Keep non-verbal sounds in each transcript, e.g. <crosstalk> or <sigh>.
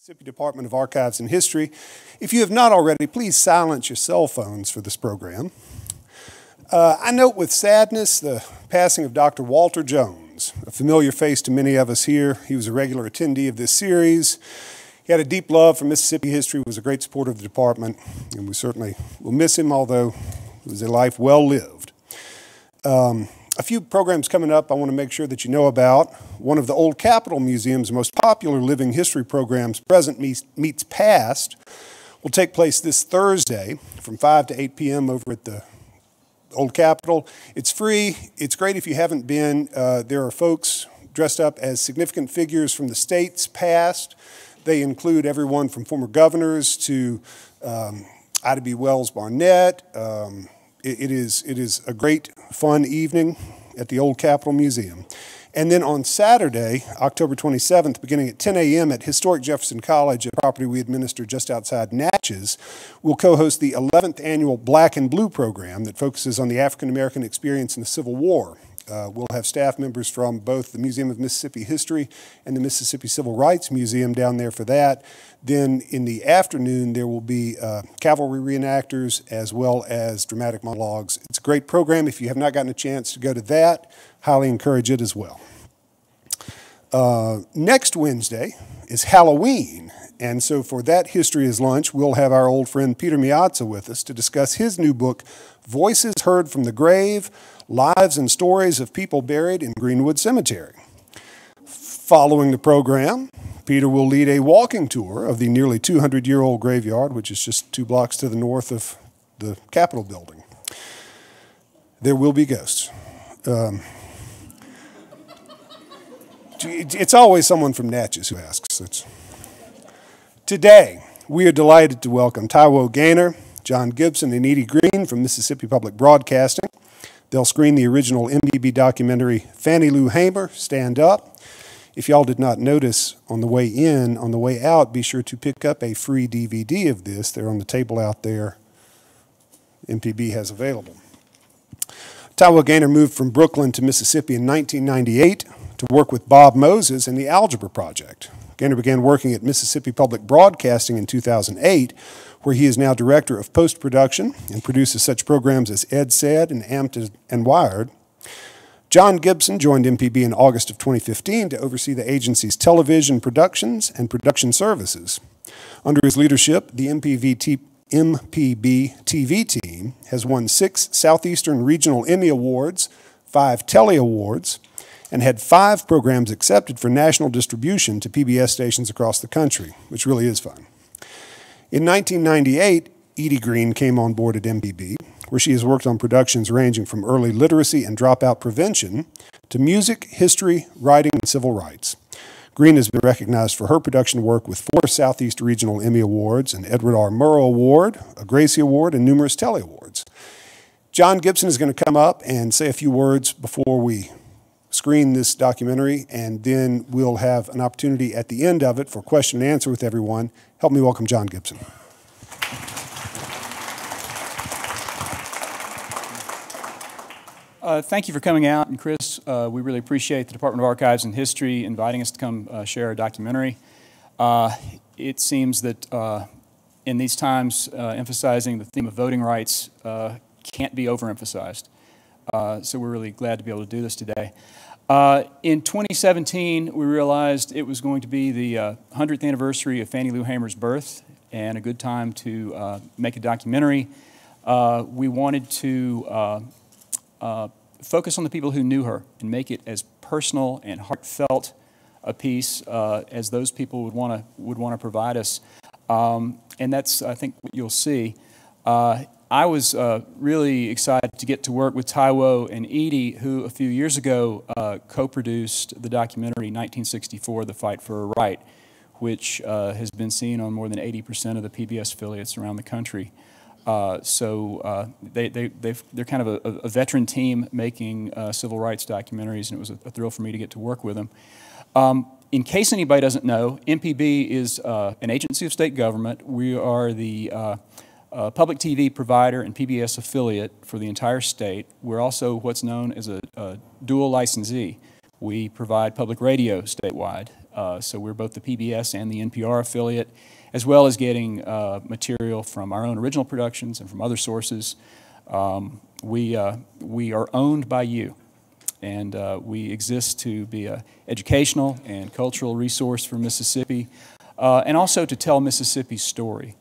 Mississippi Department of Archives and History. If you have not already, please silence your cell phones for this program. Uh, I note with sadness the passing of Dr. Walter Jones, a familiar face to many of us here. He was a regular attendee of this series. He had a deep love for Mississippi history, was a great supporter of the department, and we certainly will miss him, although it was a life well lived. Um, a few programs coming up I want to make sure that you know about. One of the Old Capitol Museum's most popular living history programs, Present Meets Past, will take place this Thursday from 5 to 8 p.m. over at the Old Capitol. It's free. It's great if you haven't been. Uh, there are folks dressed up as significant figures from the state's past. They include everyone from former governors to um, Ida B. Wells Barnett. Um, it, it, is, it is a great, fun evening at the Old Capitol Museum. And then on Saturday, October 27th, beginning at 10 a.m. at Historic Jefferson College, a property we administer just outside Natchez, we'll co host the 11th annual Black and Blue program that focuses on the African American experience in the Civil War. Uh, we'll have staff members from both the Museum of Mississippi History and the Mississippi Civil Rights Museum down there for that. Then in the afternoon, there will be uh, cavalry reenactors as well as dramatic monologues. It's a great program. If you have not gotten a chance to go to that, highly encourage it as well. Uh, next Wednesday is Halloween. And so for that History is Lunch, we'll have our old friend Peter Miazza with us to discuss his new book, Voices Heard from the Grave Lives and Stories of People Buried in Greenwood Cemetery. Following the program, Peter will lead a walking tour of the nearly 200 year old graveyard, which is just two blocks to the north of the Capitol building. There will be ghosts. Um, it's always someone from Natchez who asks. It's Today, we are delighted to welcome Taiwo Gaynor, John Gibson, and Edie Greene from Mississippi Public Broadcasting. They'll screen the original MPB documentary Fannie Lou Hamer, Stand Up. If y'all did not notice on the way in, on the way out, be sure to pick up a free DVD of this. They're on the table out there. MPB has available. Taiwo Gaynor moved from Brooklyn to Mississippi in 1998 to work with Bob Moses in the Algebra Project. Gaynor began working at Mississippi Public Broadcasting in 2008, where he is now director of post production and produces such programs as Ed Said and Amped and Wired. John Gibson joined MPB in August of 2015 to oversee the agency's television productions and production services. Under his leadership, the MPB TV team has won six Southeastern Regional Emmy Awards, five Telly Awards, and had five programs accepted for national distribution to PBS stations across the country, which really is fun. In 1998, Edie Greene came on board at MPB, where she has worked on productions ranging from early literacy and dropout prevention to music, history, writing, and civil rights. Greene has been recognized for her production work with four Southeast Regional Emmy Awards, an Edward R. Murrow Award, a Gracie Award, and numerous Telly Awards. John Gibson is going to come up and say a few words before we screen this documentary, and then we'll have an opportunity at the end of it for question and answer with everyone. Help me welcome John Gibson. Uh, thank you for coming out, and Chris, uh, we really appreciate the Department of Archives and History inviting us to come uh, share our documentary. Uh, it seems that uh, in these times, uh, emphasizing the theme of voting rights can't be overemphasized. so we're really glad to be able to do this today. Uh, in 2017, we realized it was going to be the uh, 100th anniversary of Fannie Lou Hamer's birth and a good time to uh, make a documentary. Uh, we wanted to uh, focus on the people who knew her and make it as personal and heartfelt a piece as those people would want to would provide us. Um, and that's, I think, what you'll see. I was uh, really excited to get to work with Taiwo and Edie, who a few years ago uh, co produced the documentary 1964 The Fight for a Right, which uh, has been seen on more than 80% of the PBS affiliates around the country. Uh, so uh, they, they, they're kind of a, a, veteran team making uh, civil rights documentaries, and it was a, a, thrill for me to get to work with them. Um, in case anybody doesn't know, MPB is an agency of state government. We are the a public TV provider and PBS affiliate for the entire state. We're also what's known as a, a dual licensee. We provide public radio statewide. Uh, so we're both the PBS and the NPR affiliate, as well as getting uh, material from our own original productions and from other sources. Um, we, uh, we are owned by you, and uh, we exist to be an educational and cultural resource for Mississippi, uh, and also to tell Mississippi's story.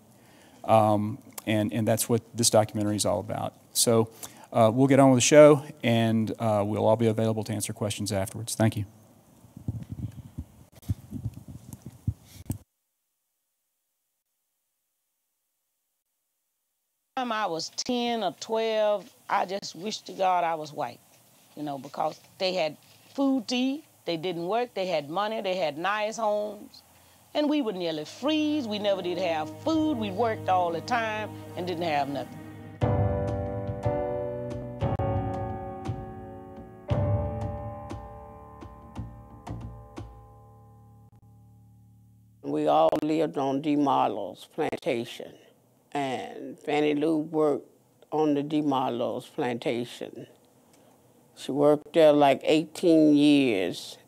Um, and, and that's what this documentary is all about. So uh, we'll get on with the show, and uh, we'll all be available to answer questions afterwards. Thank you. I was 10 or 12, I just wished to God I was white, you know, because they had food to eat, they didn't work, they had money, they had nice homes, and we would nearly freeze. We never did have food. We worked all the time and didn't have nothing. We all lived on DeMarlo's plantation, and Fannie Lou worked on the DeMarlo's plantation. She worked there like 18 years.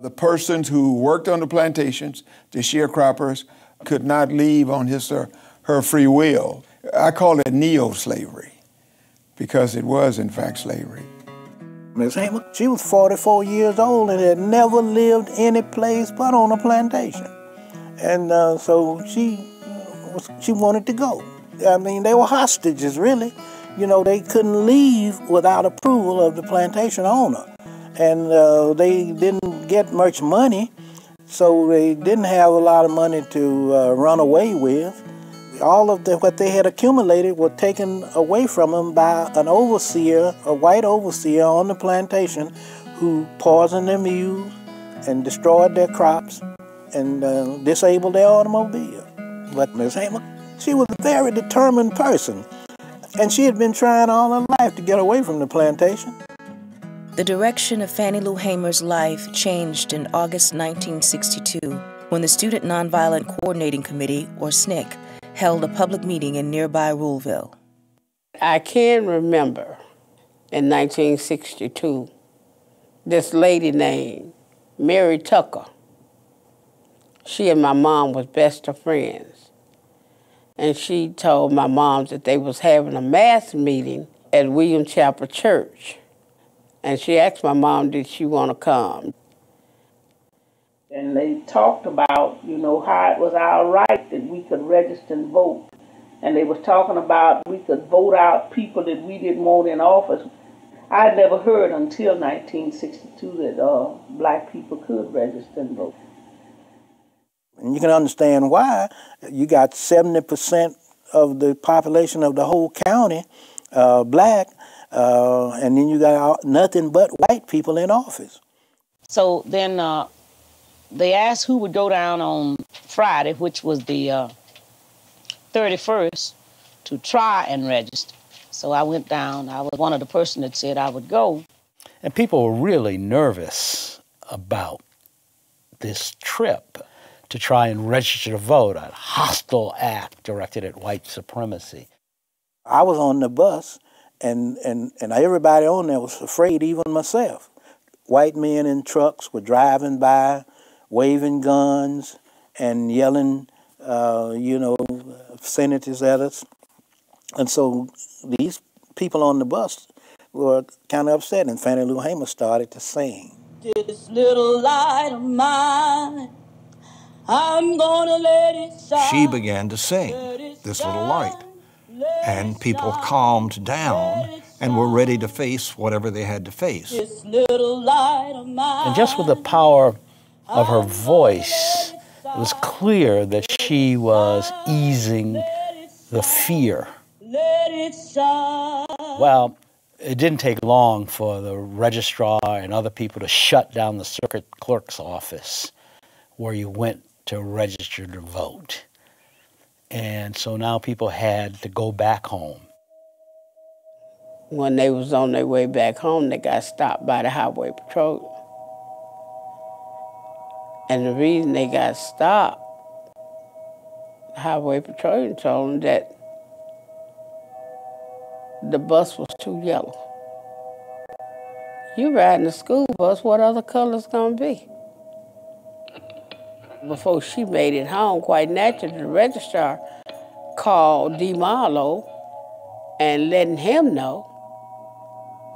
The persons who worked on the plantations, the sharecroppers, could not leave on his or her free will. I call it neo-slavery because it was in fact slavery. Miss Hamer, she was 44 years old and had never lived any place but on a plantation. And uh, so she, was, she wanted to go. I mean, they were hostages, really. You know, they couldn't leave without approval of the plantation owner. And uh, they didn't get much money, so they didn't have a lot of money to uh, run away with. All of the, what they had accumulated was taken away from them by an overseer, a white overseer on the plantation, who poisoned their mules and destroyed their crops and uh, disabled their automobile. But Miss Hamer, she was a very determined person, and she had been trying all her life to get away from the plantation. The direction of Fannie Lou Hamer's life changed in August 1962 when the Student Nonviolent Coordinating Committee, or SNCC, held a public meeting in nearby Ruleville. I can remember in 1962 this lady named Mary Tucker. She and my mom was best of friends. And she told my mom that they was having a mass meeting at William Chapel Church. And she asked my mom, did she want to come? And they talked about, you know, how it was our right that we could register and vote. And they was talking about we could vote out people that we didn't want in office. I had never heard until 1962 that uh, black people could register and vote. And you can understand why. You got 70% of the population of the whole county uh, black, uh, and then you got nothing but white people in office. So then uh, they asked who would go down on Friday, which was the uh, 31st, to try and register. So I went down. I was one of the person that said I would go. And people were really nervous about this trip to try and register to vote, a hostile act directed at white supremacy. I was on the bus, and, and, and everybody on there was afraid, even myself. White men in trucks were driving by, waving guns and yelling, uh, you know, sentences at us. And so these people on the bus were kind of upset, and Fannie Lou Hamer started to sing. This little light of mine, I'm gonna let it shine. She began to sing, This Little Light, and people calmed down and were ready to face whatever they had to face. This little light of mine. And just with the power of her voice, it was clear that she was easing the fear. Let it shine. Well, it didn't take long for the registrar and other people to shut down the circuit clerk's office where you went to register to vote. And so now people had to go back home. When they was on their way back home, they got stopped by the highway patrol. And the reason they got stopped, the highway patrol told them that the bus was too yellow. You riding a school bus, what other color's gonna be? Before she made it home, quite naturally, the registrar called D. Marlow and letting him know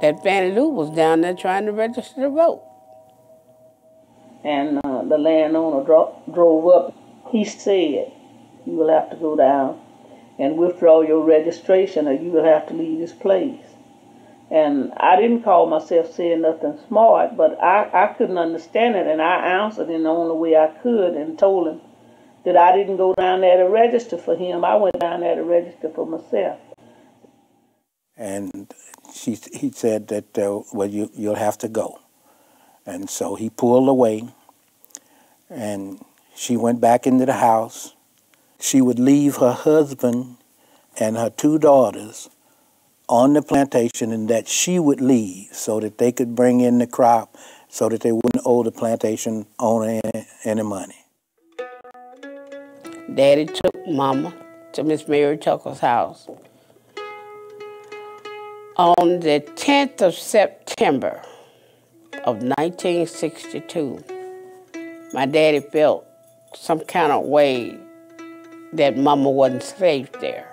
that Fannie Lou was down there trying to register to vote. And uh, the landowner dro- drove up. He said, You will have to go down and withdraw your registration or you will have to leave this place. And I didn't call myself saying nothing smart, but I, I couldn't understand it. And I answered in the only way I could and told him that I didn't go down there to register for him. I went down there to register for myself. And she, he said that, uh, well, you, you'll have to go. And so he pulled away, and she went back into the house. She would leave her husband and her two daughters on the plantation and that she would leave so that they could bring in the crop so that they wouldn't owe the plantation owner any, money. Daddy took Mama to Miss Mary Tucker's house. On the 10th of September of 1962, my daddy felt some kind of way that Mama wasn't safe there.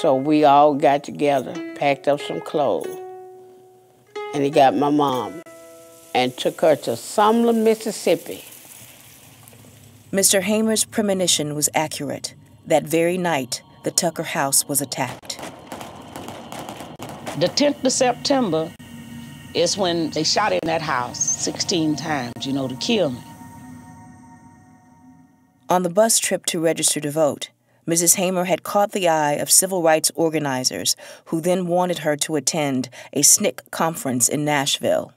So we all got together, packed up some clothes, and he got my mom and took her to Sumner, Mississippi. Mr. Hamer's premonition was accurate. That very night, the Tucker house was attacked. The 10th of September is when they shot in that house 16 times, you know, to kill me. On the bus trip to register to vote, Mrs. Hamer had caught the eye of civil rights organizers who then wanted her to attend a SNCC conference in Nashville.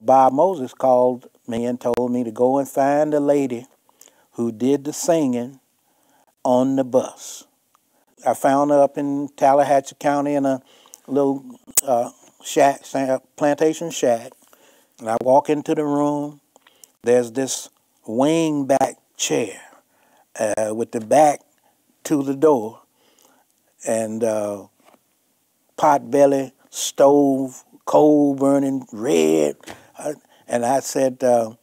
Bob Moses called me and told me to go and find a lady who did the singing on the bus. I found her up in Tallahatchie County in a little uh, shack, plantation shack. And I walk into the room. There's this wing back chair uh, with the back to the door, and uh, pot belly stove, coal burning red. And I said, uh,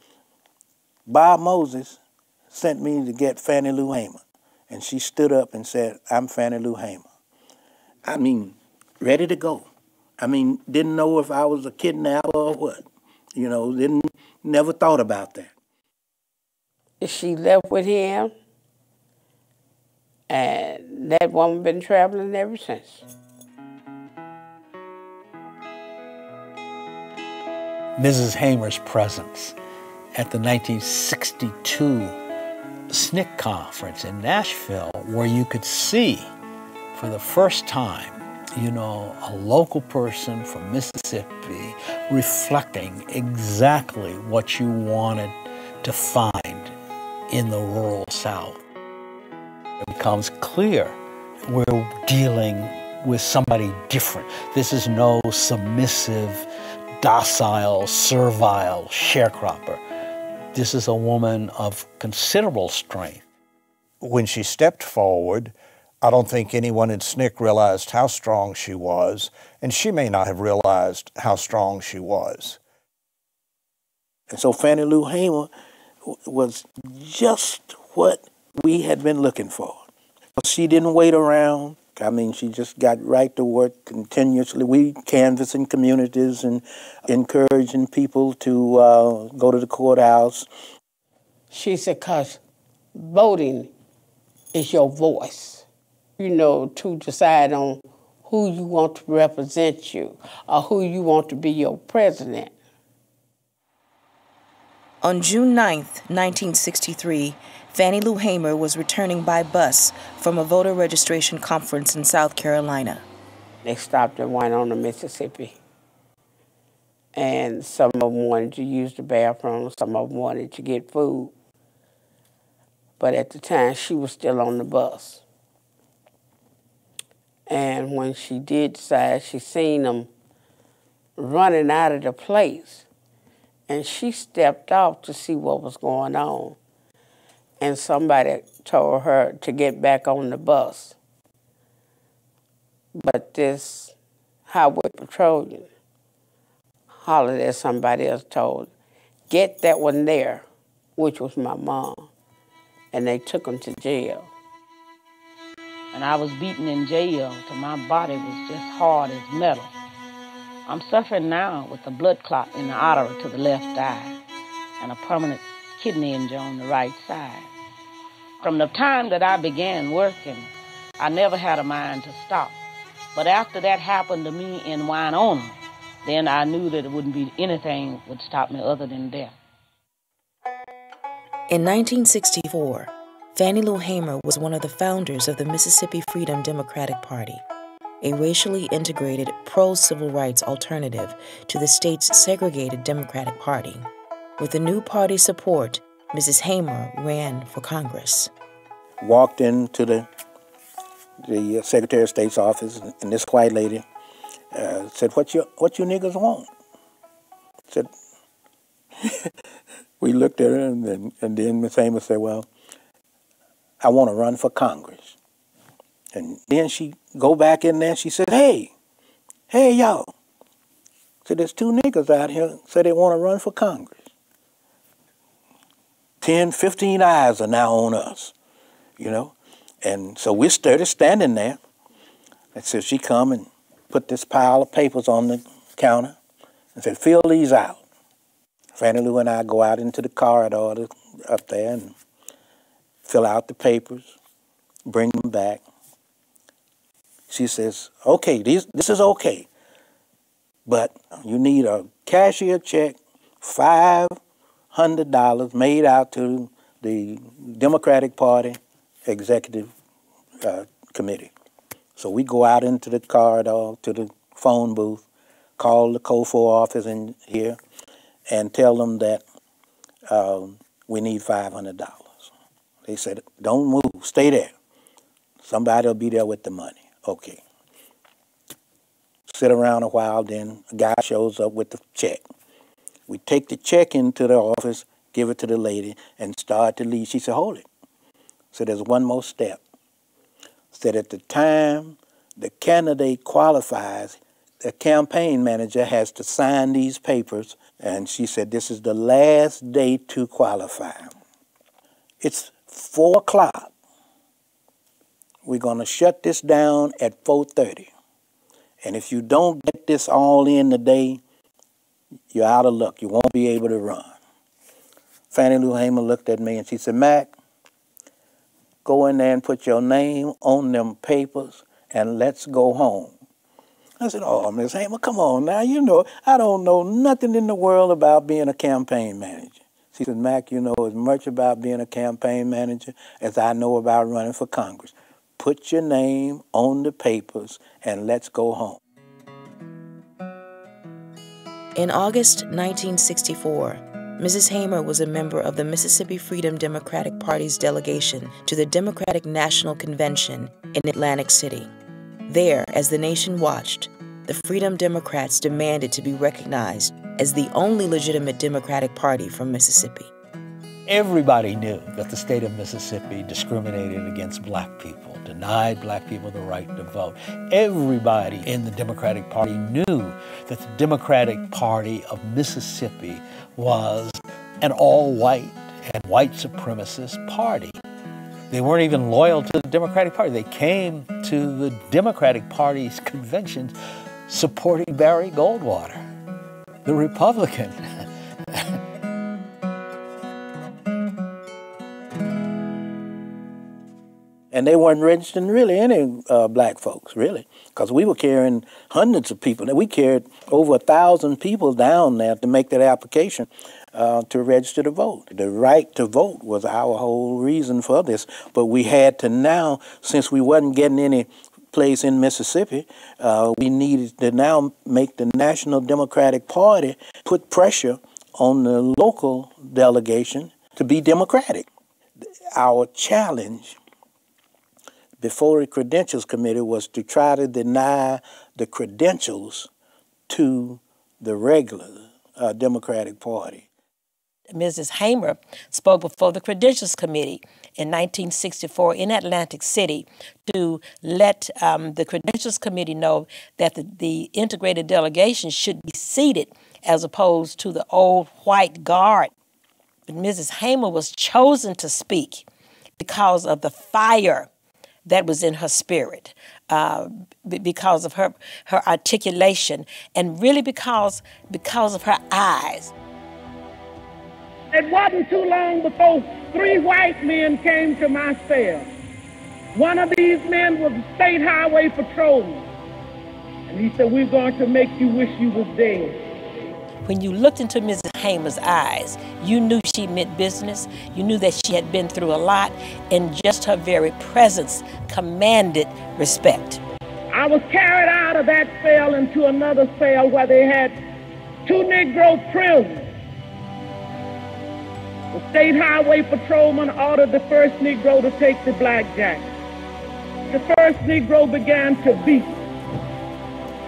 Bob Moses sent me to get Fannie Lou Hamer. And she stood up and said, I'm Fannie Lou Hamer. I mean, ready to go. I mean, didn't know if I was a kidnapper or what. You know, didn't never thought about that. She left with him, and that woman been traveling ever since. Mrs. Hamer's presence at the 1962 SNCC conference in Nashville, where you could see for the first time you know, a local person from Mississippi reflecting exactly what you wanted to find in the rural South. It becomes clear we're dealing with somebody different. This is no submissive, docile, servile sharecropper. This is a woman of considerable strength. When she stepped forward, I don't think anyone in SNCC realized how strong she was, and she may not have realized how strong she was. And so Fannie Lou Hamer was just what we had been looking for. She didn't wait around. I mean, she just got right to work continuously. We canvassing communities and encouraging people to uh, go to the courthouse. She said, because voting is your voice you know, to decide on who you want to represent you or who you want to be your president. On June 9, 1963, Fannie Lou Hamer was returning by bus from a voter registration conference in South Carolina. They stopped at Winona, Mississippi. And some of them wanted to use the bathroom, some of them wanted to get food. But at the time, she was still on the bus. And when she did decide, she seen them running out of the place. And she stepped off to see what was going on. And somebody told her to get back on the bus. But this highway patrolman hollered at somebody else told, get that one there which was my mom, and they took him to jail. And I was beaten in jail till my body was just hard as metal. I'm suffering now with a blood clot in the artery to the left eye and a permanent kidney injury on the right side. From the time that I began working, I never had a mind to stop. But after that happened to me in Winona, then I knew that it wouldn't be anything would stop me other than death. In 1964, Fannie Lou Hamer was one of the founders of the Mississippi Freedom Democratic Party, a racially integrated pro civil rights alternative to the state's segregated Democratic Party. With the new party's support, Mrs. Hamer ran for Congress. Walked into the the uh, Secretary of State's office, and this white lady uh, said, "What you what you niggas want?" Said, <laughs> we looked at her, and then, and then Miss Hamer said, "Well, I want to run for Congress." And then she go back in there. She said, "Hey, hey, y'all." So there's two niggas out here say they want to run for Congress. 10, 15 eyes are now on us, you know. And so we started standing there. And so she come and put this pile of papers on the counter and said, fill these out. Fannie Lou and I go out into the corridor up there and fill out the papers, bring them back. She says, okay, these, this is okay, but you need a cashier check, five hundred dollars made out to the Democratic Party Executive uh, Committee. So we go out into the corridor to the phone booth, call the COFO office in here, and tell them that um, we need five hundred dollars. They said, "Don't move, stay there. Somebody will be there with the money." Okay. Sit around a while, then a guy shows up with the check. We take the check into the office, give it to the lady, and start to leave. She said, hold it. So there's one more step. Said at the time the candidate qualifies, the campaign manager has to sign these papers. And she said, this is the last day to qualify. It's four o'clock. We're going to shut this down at 4.30. And if you don't get this all in today, you're out of luck. You won't be able to run. Fannie Lou Hamer looked at me and she said, Mac, go in there and put your name on them papers and let's go home. I said, oh, Miss Hamer, come on now. You know, I don't know nothing in the world about being a campaign manager. She said, Mac, you know as much about being a campaign manager as I know about running for Congress. Put your name on the papers and let's go home. In August 1964, Mrs. Hamer was a member of the Mississippi Freedom Democratic Party's delegation to the Democratic National Convention in Atlantic City. There, as the nation watched, the Freedom Democrats demanded to be recognized as the only legitimate Democratic Party from Mississippi. Everybody knew that the state of Mississippi discriminated against black people, denied black people the right to vote. Everybody in the Democratic Party knew that the Democratic Party of Mississippi was an all white and white supremacist party. They weren't even loyal to the Democratic Party. They came to the Democratic Party's conventions supporting Barry Goldwater, the Republican. <laughs> and they weren't registering really any uh, black folks, really, because we were carrying hundreds of people. We carried over a thousand people down there to make that application uh, to register to vote. The right to vote was our whole reason for this, but we had to now, since we wasn't getting any place in Mississippi, uh, we needed to now make the National Democratic Party put pressure on the local delegation to be democratic. Our challenge before the Credentials Committee was to try to deny the credentials to the regular uh, Democratic Party. Mrs. Hamer spoke before the Credentials Committee in 1964 in Atlantic City to let um, the Credentials Committee know that the, the integrated delegation should be seated as opposed to the old white guard But Mrs. Hamer was chosen to speak because of the fire that was in her spirit, uh, because of her, her articulation, and really because, because of her eyes. It wasn't too long before three white men came to my cell. One of these men was a state highway patrolman. And he said, We're going to make you wish you was dead. When you looked into Mrs. Hamer's eyes, you knew she meant business. You knew that she had been through a lot, and just her very presence commanded respect. I was carried out of that cell into another cell where they had two Negro prisoners. The state highway patrolman ordered the first Negro to take the blackjack. The first Negro began to beat.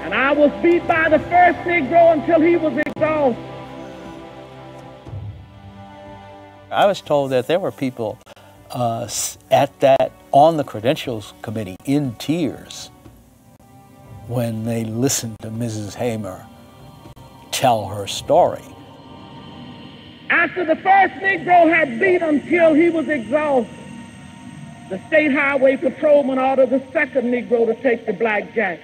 And I was beat by the first Negro until he was exhausted. I was told that there were people uh, at that, on the credentials committee in tears when they listened to Mrs. Hamer tell her story. After the first Negro had beat until he was exhausted, the state highway patrolman ordered the second Negro to take the blackjack.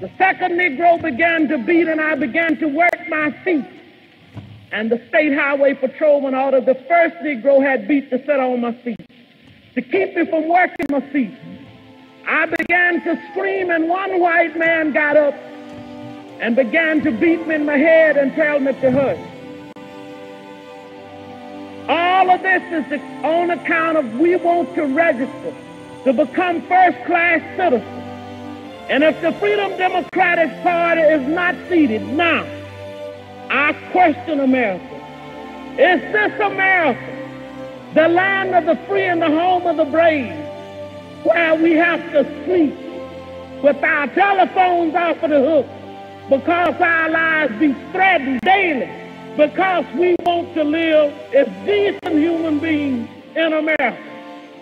The second Negro began to beat, and I began to work my feet. And the state highway patrolman ordered the first Negro had beat to sit on my feet to keep me from working my feet. I began to scream, and one white man got up and began to beat me in my head and tell me to hush. All of this is on account of we want to register to become first class citizens. And if the Freedom Democratic Party is not seated now, I question America. Is this America, the land of the free and the home of the brave, where we have to sleep with our telephones off of the hook because our lives be threatened daily? because we want to live as decent human beings in America.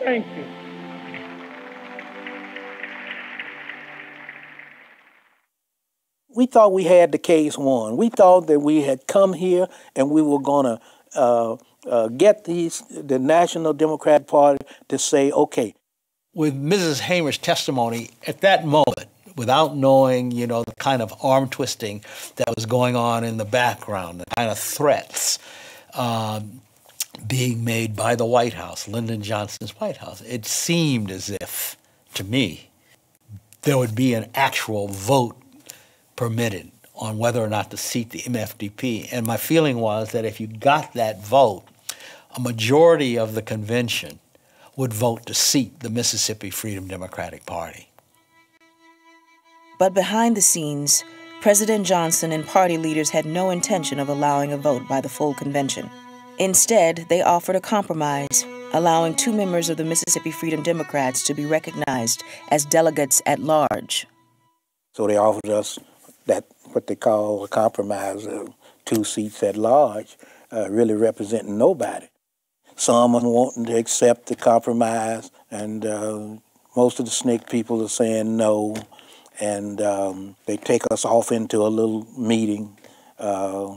Thank you. We thought we had the case won. We thought that we had come here and we were going to uh, uh, get these the National Democratic Party to say, okay. With Mrs. Hamer's testimony at that moment, without knowing, you know, the kind of arm twisting that was going on in the background, the kind of threats um, being made by the White House, Lyndon Johnson's White House. It seemed as if, to me, there would be an actual vote permitted on whether or not to seat the MFDP. And my feeling was that if you got that vote, a majority of the convention would vote to seat the Mississippi Freedom Democratic Party. But behind the scenes, President Johnson and party leaders had no intention of allowing a vote by the full convention. Instead, they offered a compromise, allowing two members of the Mississippi Freedom Democrats to be recognized as delegates at large. So they offered us that what they call a compromise of two seats at large, uh, really representing nobody. Some are wanting to accept the compromise, and uh, most of the SNCC people are saying no and um, they take us off into a little meeting uh,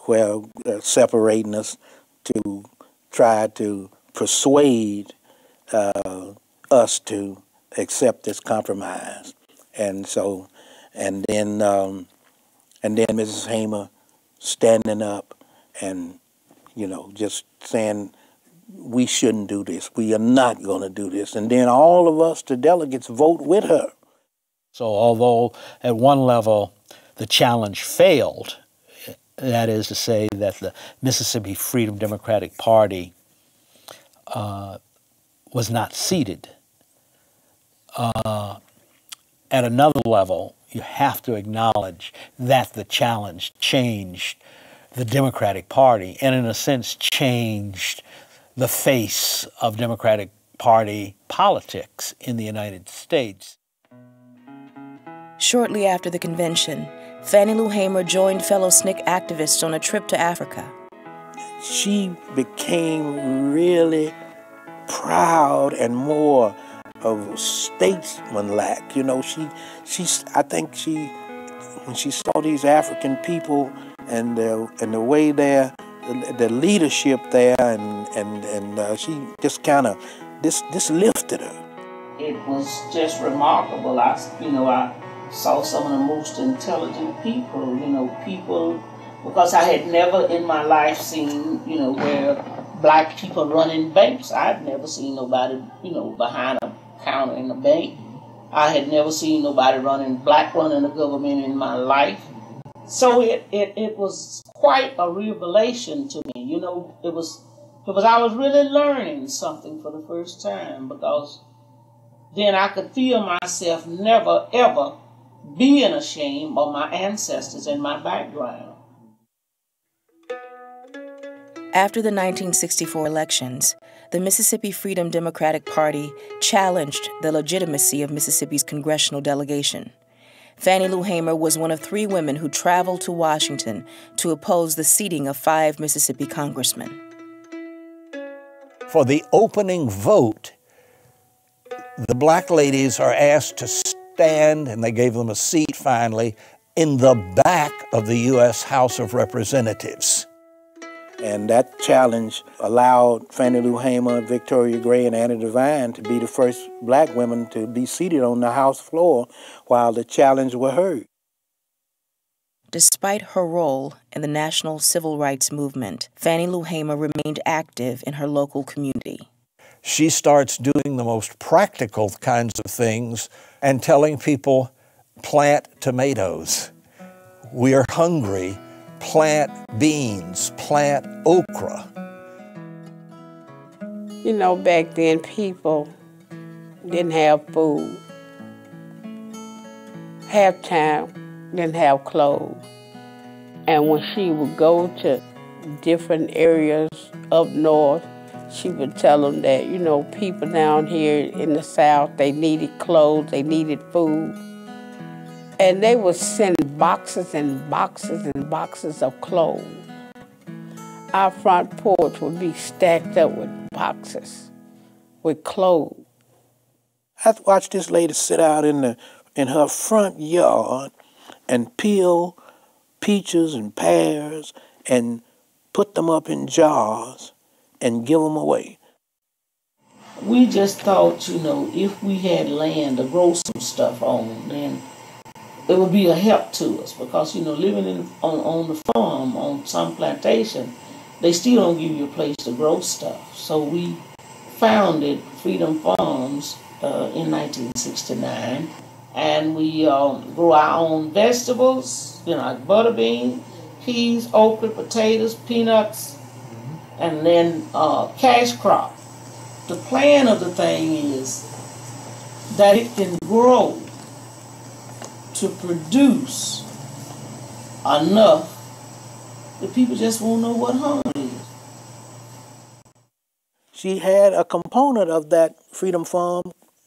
where they're separating us to try to persuade uh, us to accept this compromise. And so, and then, um, and then Mrs. Hamer standing up and, you know, just saying, we shouldn't do this. We are not going to do this. And then all of us, the delegates, vote with her. So, although at one level the challenge failed, that is to say, that the Mississippi Freedom Democratic Party uh, was not seated, uh, at another level, you have to acknowledge that the challenge changed the Democratic Party and, in a sense, changed the face of Democratic Party politics in the United States. Shortly after the convention, Fannie Lou Hamer joined fellow SNCC activists on a trip to Africa. She became really proud and more of statesmanlike. You know, she, she, I think she, when she saw these African people and the, and the way they're the, leadership there, and and and uh, she just kind of this this lifted her. It was just remarkable. I, you know, I saw some of the most intelligent people. You know, people because I had never in my life seen, you know, where black people running banks. I'd never seen nobody, you know, behind a counter in a bank. I had never seen nobody running black running the government in my life. So it, it, it was quite a revelation to me. You know, it was was I was really learning something for the first time because then I could feel myself never ever being ashamed of my ancestors and my background. After the 1964 elections, the Mississippi Freedom Democratic Party challenged the legitimacy of Mississippi's congressional delegation. Fannie Lou Hamer was one of three women who traveled to Washington to oppose the seating of five Mississippi congressmen. For the opening vote, the black ladies are asked to stand, and they gave them a seat finally, in the back of the U.S. House of Representatives. And that challenge allowed Fannie Lou Hamer, Victoria Gray, and Annie Devine to be the first black women to be seated on the House floor while the challenge were heard. Despite her role in the national civil rights movement, Fannie Lou Hamer remained active in her local community. She starts doing the most practical kinds of things and telling people, plant tomatoes. We are hungry plant beans, plant okra. You know, back then people didn't have food. Half time didn't have clothes. And when she would go to different areas up north, she would tell them that, you know, people down here in the South, they needed clothes, they needed food. And they would send boxes and boxes and boxes of clothes. Our front porch would be stacked up with boxes with clothes. I watched this lady sit out in the in her front yard and peel peaches and pears and put them up in jars and give them away. We just thought, you know, if we had land to grow some stuff on, then it would be a help to us because you know living in on, on the farm on some plantation they still don't give you a place to grow stuff. So we founded freedom farms uh, in 1969 and we uh, grew our own vegetables you know like butter beans peas okra potatoes peanuts and then uh, cash crop. The plan of the thing is that it can grow to produce enough that people just won't know what hunger is. She had a component of that Freedom Farm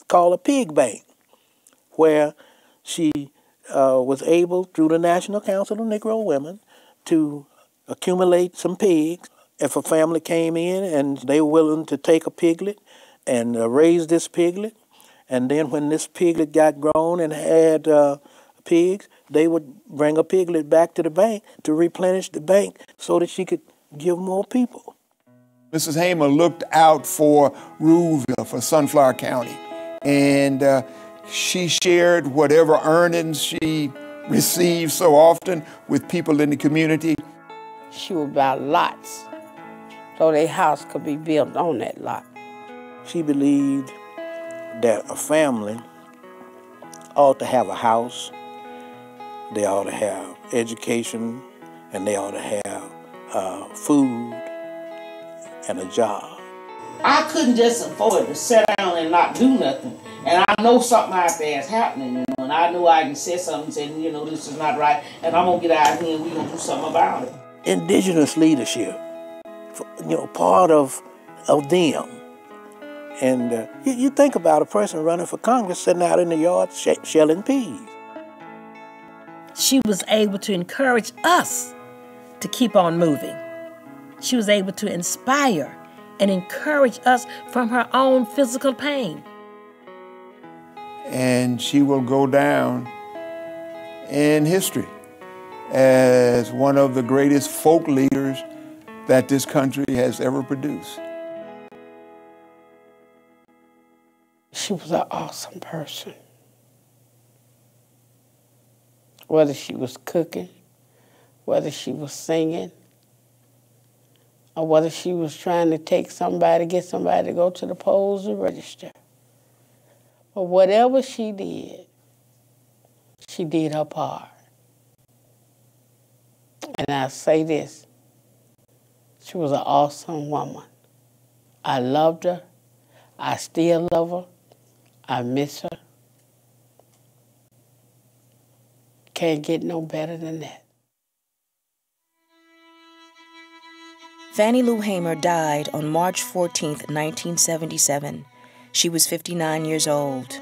called a pig bank, where she uh, was able, through the National Council of Negro Women, to accumulate some pigs. If a family came in and they were willing to take a piglet and uh, raise this piglet, and then when this piglet got grown and had uh, pigs, they would bring a piglet back to the bank to replenish the bank so that she could give more people. Mrs. Hamer looked out for Ruleville, for Sunflower County, and uh, she shared whatever earnings she received so often with people in the community. She would buy lots so their house could be built on that lot. She believed that a family ought to have a house, they ought to have education, and they ought to have uh, food and a job. I couldn't just afford to sit down and not do nothing. And I know something out there is happening, you know, and I know I can say something saying, you know, this is not right, and I'm gonna get out of here and we're gonna do something about it. Indigenous leadership, you know, part of of them. And uh, you, you, think about a person running for Congress sitting out in the yard sh- shelling peas she was able to encourage us to keep on moving. She was able to inspire and encourage us from her own physical pain. And she will go down in history as one of the greatest folk leaders that this country has ever produced. She was an awesome person. Whether she was cooking, whether she was singing, or whether she was trying to take somebody, get somebody to go to the polls and register. But whatever she did, she did her part. And I say this she was an awesome woman. I loved her. I still love her. I miss her. Can't get no better than that. Fannie Lou Hamer died on March 14, 1977. She was 59 years old.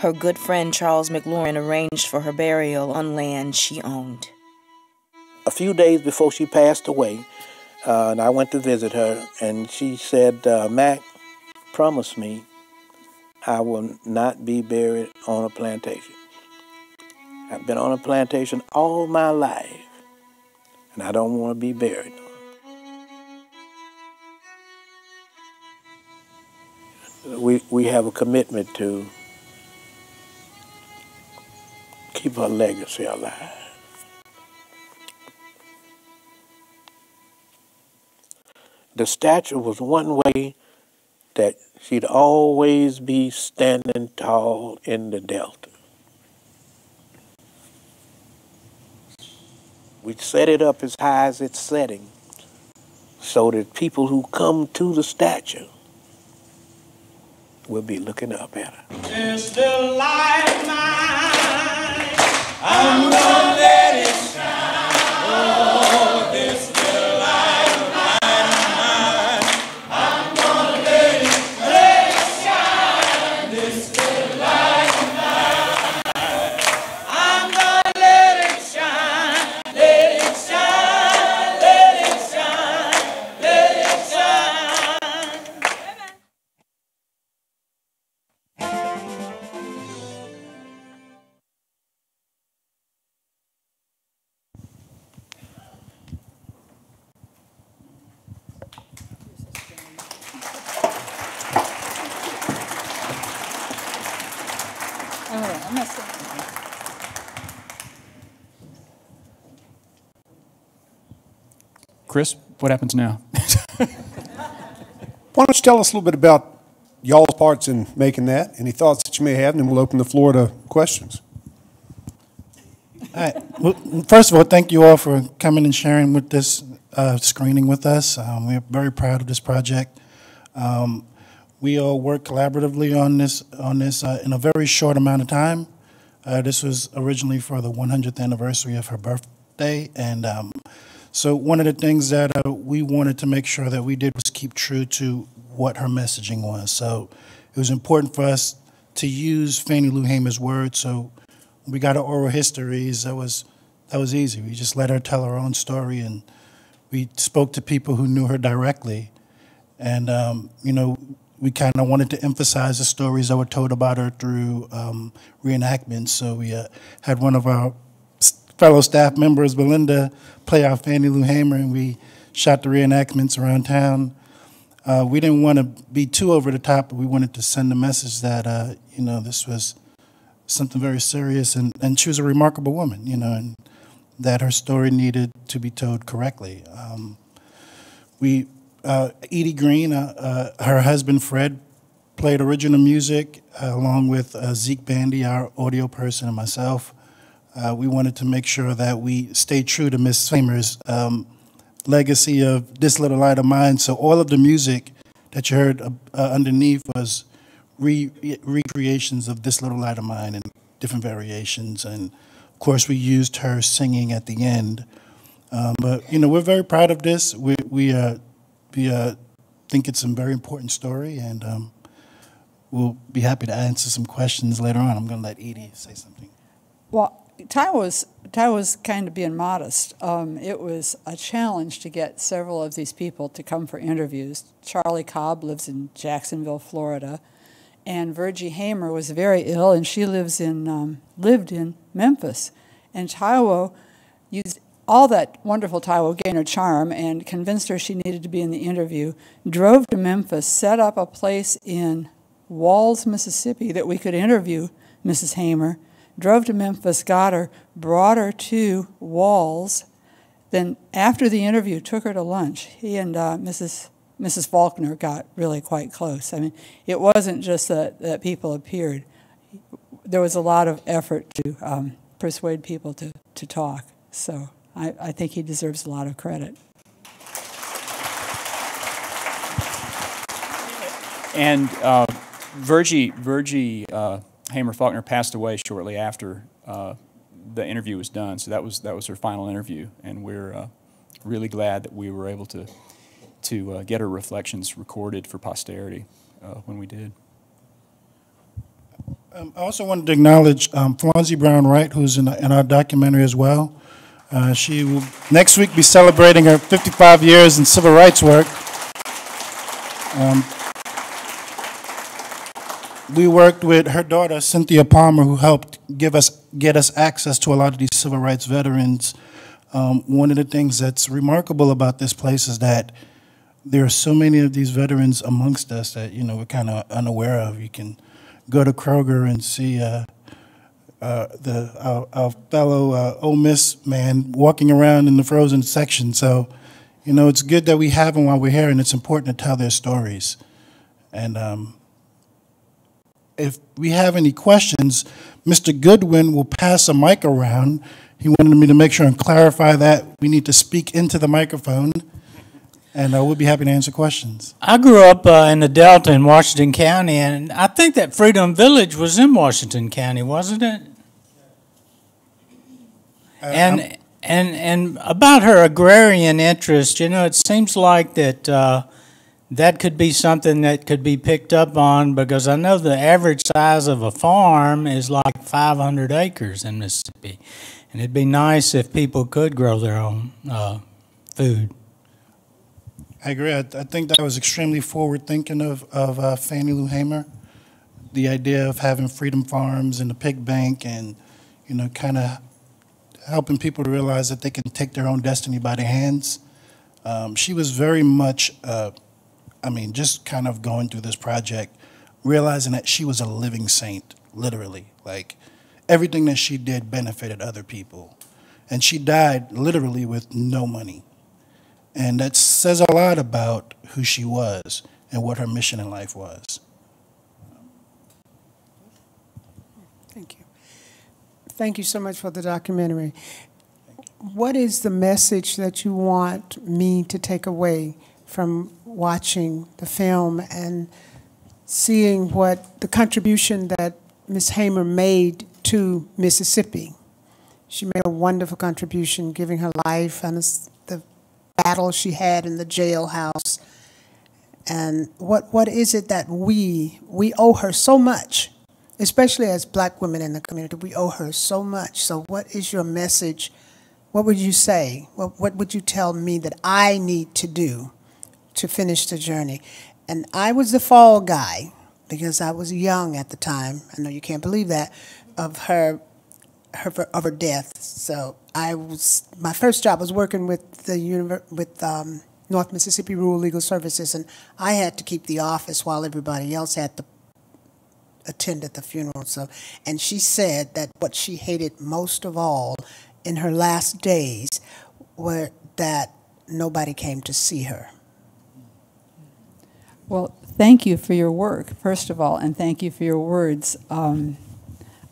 Her good friend Charles McLaurin arranged for her burial on land she owned. A few days before she passed away, uh, and I went to visit her, and she said, uh, Mac, promise me I will not be buried on a plantation. I've been on a plantation all my life, and I don't want to be buried. We, we have a commitment to keep her legacy alive. The statue was one way that she'd always be standing tall in the Delta. We set it up as high as it's setting so that people who come to the statue will be looking up at her. What happens now? <laughs> Why don't you tell us a little bit about y'all's parts in making that? Any thoughts that you may have, and then we'll open the floor to questions. All right. Well, first of all, thank you all for coming and sharing with this uh, screening with us. Um, we're very proud of this project. Um, we all worked collaboratively on this on this uh, in a very short amount of time. Uh, this was originally for the 100th anniversary of her birthday, and um, so one of the things that uh, we wanted to make sure that we did was keep true to what her messaging was. So it was important for us to use Fannie Lou Hamer's words. So we got her oral histories. That was that was easy. We just let her tell her own story, and we spoke to people who knew her directly. And um, you know, we kind of wanted to emphasize the stories that were told about her through um, reenactments. So we uh, had one of our fellow staff members, Belinda, play our Fannie Lou Hamer, and we shot the reenactments around town. Uh, we didn't want to be too over the top, but we wanted to send a message that uh, you know this was something very serious, and, and she was a remarkable woman, you know, and that her story needed to be told correctly. Um, we, uh, Edie Greene, uh, uh, her husband Fred, played original music uh, along with Zeke Bandy, our audio person, and myself. Uh, we wanted to make sure that we stayed true to Miss Hamer's um, legacy of This Little Light of Mine. So all of the music that you heard uh, uh, underneath was re- recreations of This Little Light of Mine in different variations. And of course, we used her singing at the end. Um, but you know, we're very proud of this. We we uh, we uh, think it's a very important story, and um, we'll be happy to answer some questions later on. I'm going to let Edie say something. Well, Ty was was kind of being modest. Um, it was a challenge to get several of these people to come for interviews. Charlie Cobb lives in Jacksonville, Florida, and Vergie Hamer was very ill, and she lives in um, lived in Memphis. And Taiwo used all that wonderful Taiwo Gaynor charm and convinced her she needed to be in the interview, drove to Memphis, set up a place in Walls, Mississippi that we could interview Mrs. Hamer, drove to Memphis, got her, brought her to Walls, then after the interview took her to lunch. He and uh, Mrs. Mrs. Faulkner got really quite close. I mean, it wasn't just that, that people appeared. There was a lot of effort to um, persuade people to, to talk. So I, I think he deserves a lot of credit. And uh, Vergie, Vergie uh, Hamer Faulkner passed away shortly after uh, the interview was done. So that was that was her final interview, and we're uh, really glad that we were able to to uh, get her reflections recorded for posterity uh, when we did. Um, I also wanted to acknowledge um, Flonzie Brown Wright, who's in, in our documentary as well. Uh, she will next week be celebrating her 55 years in civil rights work. Um, we worked with her daughter Cynthia Palmer, who helped give us get us access to a lot of these civil rights veterans. Um, one of the things that's remarkable about this place is that there are so many of these veterans amongst us that you know we're kind of unaware of. You can go to Kroger and see uh, uh, the our, our fellow uh, Ole Miss man walking around in the frozen section. So, you know, it's good that we have them while we're here, and it's important to tell their stories. And um, if we have any questions, Mr. Goodwin will pass a mic around. He wanted me to make sure and clarify that we need to speak into the microphone, and uh, we'll be happy to answer questions. I grew up uh, in the Delta in Washington County, and I think that Freedom Village was in Washington County, wasn't it? Uh, and and and about her agrarian interest, you know, it seems like that uh, that could be something that could be picked up on because I know the average size of a farm is like 500 acres in Mississippi, and it'd be nice if people could grow their own uh, food. I agree. I, I think that was extremely forward thinking of, of uh, Fannie Lou Hamer. The idea of having freedom farms and the pig bank and, you know, kind of helping people to realize that they can take their own destiny by their hands. Um, she was very much, uh, I mean, just kind of going through this project, realizing that she was a living saint, literally. Like, everything that she did benefited other people. And she died literally with no money. And that says a lot about who she was and what her mission in life was. Thank you. Thank you so much for the documentary. What is the message that you want me to take away from watching the film and seeing what the contribution that Ms. Hamer made to Mississippi? She made a wonderful contribution, giving her life and the battle she had in the jailhouse. And what, what is it that we, we owe her so much especially as black women in the community, we owe her so much. So, what is your message? What would you say? What, what would you tell me that I need to do to finish the journey? And I was the fall guy because I was young at the time. I know you can't believe that of her, her of her death. So I was my first job was working with the with um, North Mississippi Rural Legal Services, and I had to keep the office while everybody else had to attend at the funeral. So, and she said that what she hated most of all in her last days were that nobody came to see her. Well, thank you for your work, first of all, and thank you for your words. Um,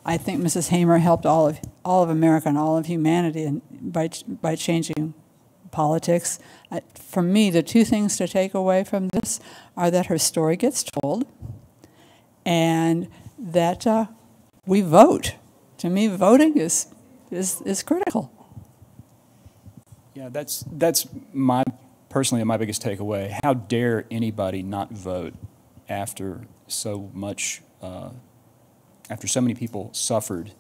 I think Mrs. Hamer helped all of all of America and all of humanity by by changing politics. I, for me, the two things to take away from this are that her story gets told and that uh, we vote. To me, voting is, is, is critical. Yeah, that's, that's my, personally, my biggest takeaway. How dare anybody not vote after so much, uh, after so many people suffered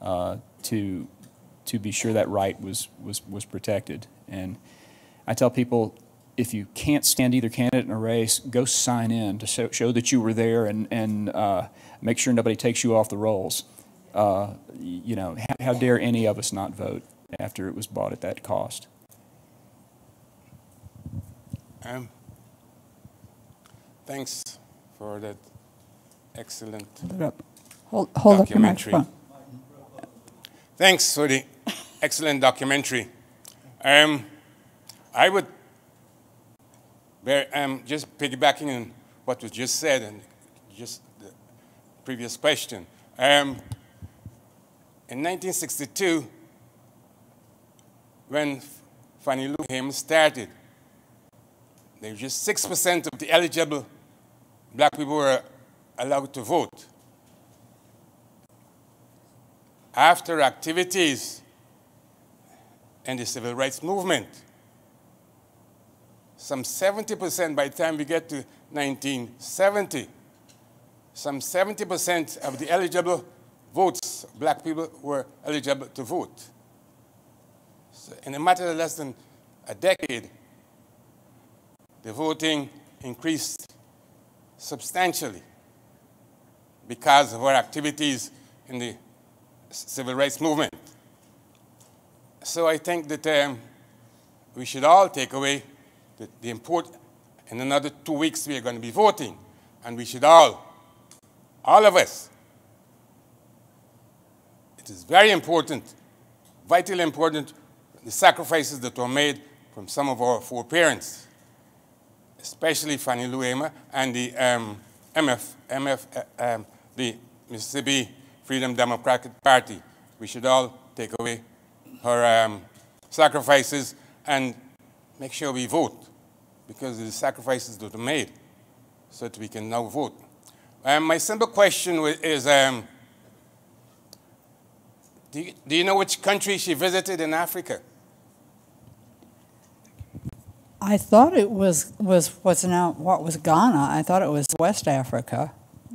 uh, to, to be sure that right was, was, was protected. And I tell people, if you can't stand either candidate in a race, go sign in to show, show that you were there and, and uh, make sure nobody takes you off the rolls. Uh, you know, how, how, dare any of us not vote? after it was bought at that cost. Um, thanks for that excellent Hold up. Hold, up documentary. microphone. Thanks for the excellent documentary. Um, I would bear, um, just piggybacking on what was just said and just the previous question. Um, in 1962, when Fannie Lou Hamer started, there was just 6% of the eligible black people were allowed to vote. After activities in the civil rights movement, some 70% by the time we get to 1970, some 70% of the eligible votes, black people were eligible to vote. So in a matter of less than a decade, the voting increased substantially because of our activities in the civil rights movement. So I think that um, we should all take away the, the import. In another two weeks, we are going to be voting, and we should all, all of us, it is very important, vitally important, the sacrifices that were made from some of our foreparents, especially Fannie Lou Hamer and the um, MF, MF uh, um, the Mississippi Freedom Democratic Party. We should all take away her um, sacrifices and make sure we vote because the sacrifices that were made so that we can now vote. Um, my simple question is, um, do, you, do you know which country she visited in Africa? I thought it was was what's now what was Ghana. I thought it was West Africa.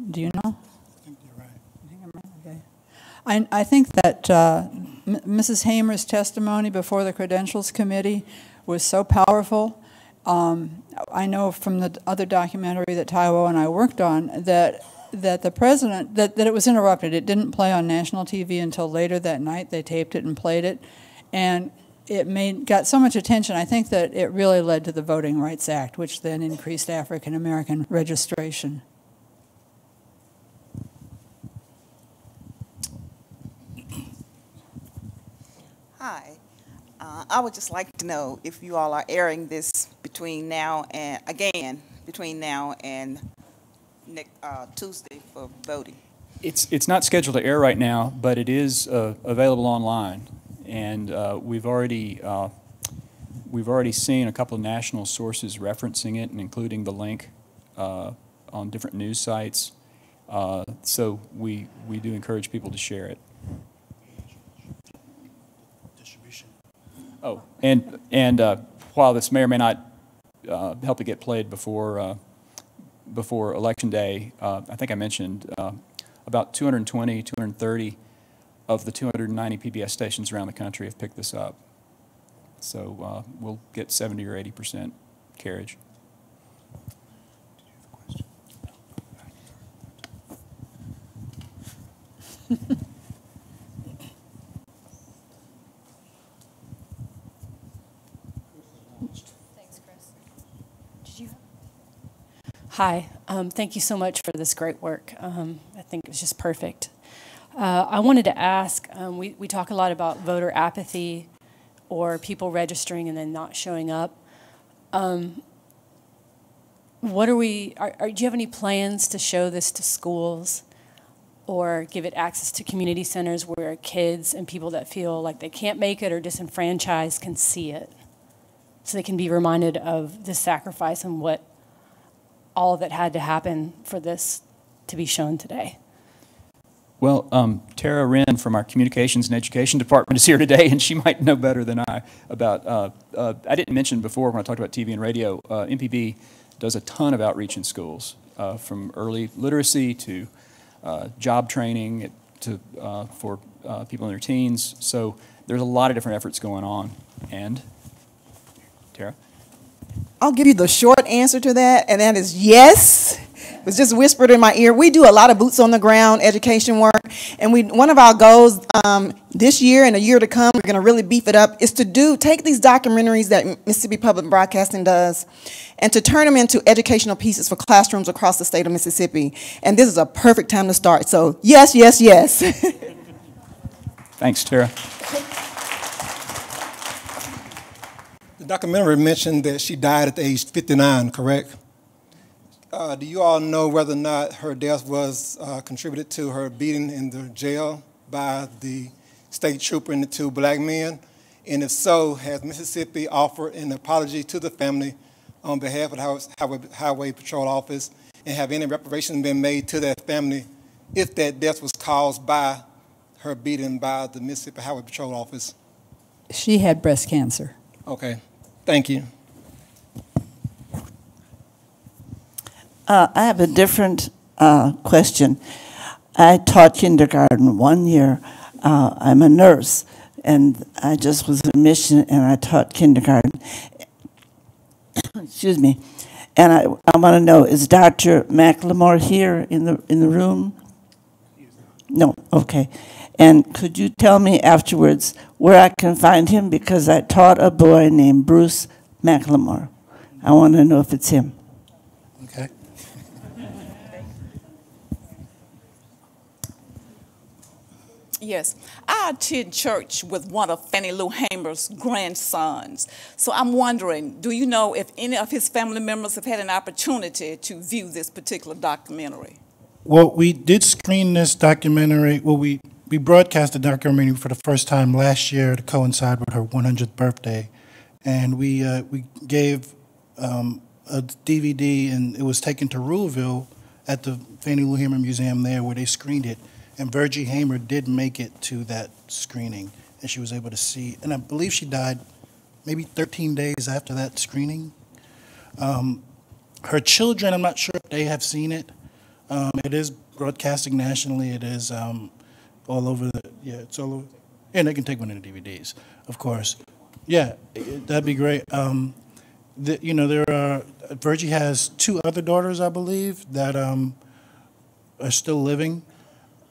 Do you know? I, think you're right. I think I'm right. Okay. I, I think that uh, Mrs. Hamer's testimony before the Credentials Committee was so powerful. Um, I know from the other documentary that Taiwo and I worked on that that the president that, that it was interrupted. It didn't play on national TV until later that night. They taped it and played it, and it made got so much attention. I think that it really led to the Voting Rights Act, which then increased African American registration. Hi. Uh, I would just like to know if you all are airing this between now and, again, between now and next, uh, Tuesday for voting. It's, it's not scheduled to air right now, but it is uh, available online. And uh, we've already, uh, we've already seen a couple of national sources referencing it and including the link uh, on different news sites. Uh, So we, we do encourage people to share it. Oh, and, and uh, while this may or may not uh, help it get played before, uh, before Election Day, uh, I think I mentioned uh, about 220, 230 of the 290 PBS stations around the country have picked this up. So uh, we'll get 70 or 80 percent carriage. Hi, um, thank you so much for this great work. Um, I think it was just perfect. Uh, I wanted to ask um, we, we talk a lot about voter apathy or people registering and then not showing up. Um, what are we, are, are, do you have any plans to show this to schools or give it access to community centers where kids and people that feel like they can't make it or disenfranchised can see it? So they can be reminded of the sacrifice and what all that had to happen for this to be shown today. Well, um, Tara Wren from our Communications and Education Department is here today, and she might know better than I about. Uh, uh, I didn't mention before when I talked about TV and radio. Uh, MPB does a ton of outreach in schools, uh, from early literacy to uh, job training to uh, for people in their teens. So there's a lot of different efforts going on. And Tara. I'll give you the short answer to that, and that is yes. Was just whispered in my ear. We do a lot of boots on the ground education work, and we one of our goals um, this year and a year to come, we're going to really beef it up, is to do take these documentaries that Mississippi Public Broadcasting does, and to turn them into educational pieces for classrooms across the state of Mississippi. And this is a perfect time to start. So yes, yes, yes. <laughs> Thanks, Tara. The documentary mentioned that she died at the age 59, correct? Uh, do you all know whether or not her death was uh, contributed to her beating in the jail by the state trooper and the two black men? And if so, has Mississippi offered an apology to the family on behalf of the Highway, Highway Patrol Office? And have any reparations been made to that family if that death was caused by her beating by the Mississippi Highway Patrol Office? She had breast cancer. Okay. Thank you. Uh, I have a different uh, question. I taught kindergarten one year. Uh, I'm a nurse, and I just was a mission, and I taught kindergarten. <coughs> Excuse me. And I, I want to know, is Dr. McLemore here in the, in the room? No, okay. And could you tell me afterwards where I can find him? Because I taught a boy named Bruce McLemore. I want to know if it's him. Okay. Yes, I attend church with one of Fannie Lou Hamer's grandsons. So I'm wondering, do you know if any of his family members have had an opportunity to view this particular documentary? Well, we did screen this documentary. Well, we, we broadcast the documentary for the first time last year to coincide with her 100th birthday. And we, uh, we gave um, a DVD, and it was taken to Ruleville at the Fannie Lou Hamer Museum there where they screened it. And Vergie Hamer did make it to that screening, and she was able to see. And I believe she died maybe 13 days after that screening. Um, her children, I'm not sure if they have seen it. Um, it is broadcasting nationally. It is um, all over the, yeah, it's all over. And they can take one of the DVDs, of course. Yeah, that'd be great. Um, the, you know, there are, Vergie has two other daughters, I believe, that um, are still living.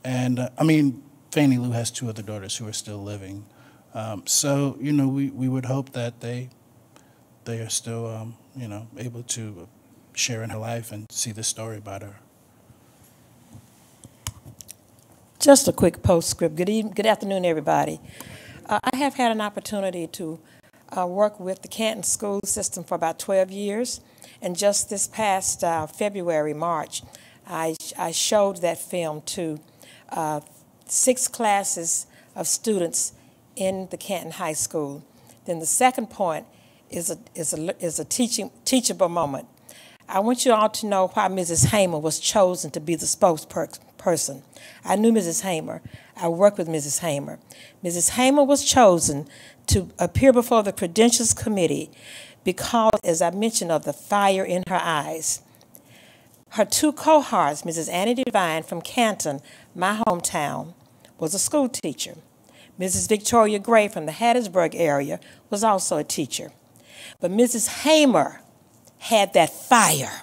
And, uh, I mean, Fannie Lou has two other daughters who are still living. Um, so, you know, we, we would hope that they, they are still, um, you know, able to share in her life and see the story about her. Just a quick postscript. Good evening, good afternoon, everybody. Uh, I have had an opportunity to uh, work with the Canton school system for about 12 years, and just this past uh, February, March, I, I showed that film to uh, six classes of students in the Canton High School. Then the second point is a, is a, is a teaching, teachable moment. I want you all to know why Mrs. Hamer was chosen to be the spokesperson. I knew Mrs. Hamer. I worked with Mrs. Hamer. Mrs. Hamer was chosen to appear before the Credentials Committee because, as I mentioned, of the fire in her eyes. Her two cohorts, Mrs. Annie Devine from Canton, my hometown, was a school teacher. Mrs. Victoria Gray from the Hattiesburg area was also a teacher. But Mrs. Hamer had that fire